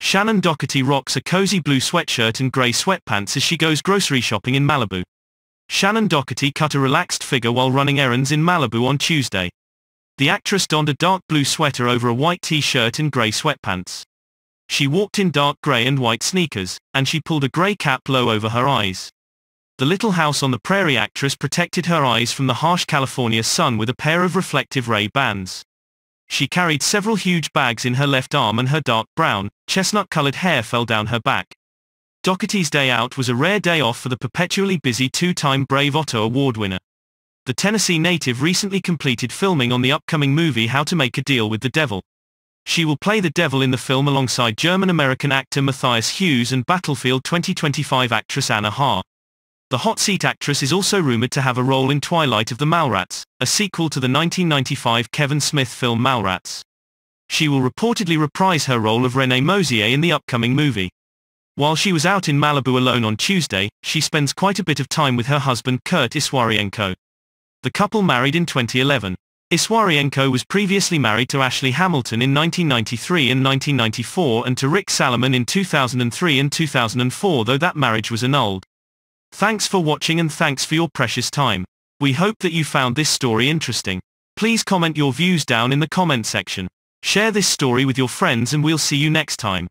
Shannen Doherty rocks a cozy blue sweatshirt and grey sweatpants as she goes grocery shopping in Malibu. Shannen Doherty cut a relaxed figure while running errands in Malibu on Tuesday. The actress donned a dark blue sweater over a white t-shirt and grey sweatpants. She walked in dark grey and white sneakers, and she pulled a grey cap low over her eyes. The Little House on the Prairie actress protected her eyes from the harsh California sun with a pair of reflective Ray-Bans. She carried several huge bags in her left arm and her dark brown, chestnut-colored hair fell down her back. Doherty's day out was a rare day off for the perpetually busy two-time Bravo Otto Award winner. The Tennessee native recently completed filming on the upcoming movie How to Make a Deal with the Devil. She will play the devil in the film alongside German-American actor Matthias Hues and Battlefield 2025 actress Anna Harr. The hot seat actress is also rumored to have a role in Twilight of the Mallrats, a sequel to the 1995 Kevin Smith film Mallrats. She will reportedly reprise her role of Renee Mosier in the upcoming movie. While she was out in Malibu alone on Tuesday, she spends quite a bit of time with her husband Kurt Iswarienko. The couple married in 2011. Iswarienko was previously married to Ashley Hamilton in 1993 and 1994 and to Rick Salomon in 2003 and 2004 though that marriage was annulled. Thanks for watching and thanks for your precious time. We hope that you found this story interesting. Please comment your views down in the comment section. Share this story with your friends and we'll see you next time.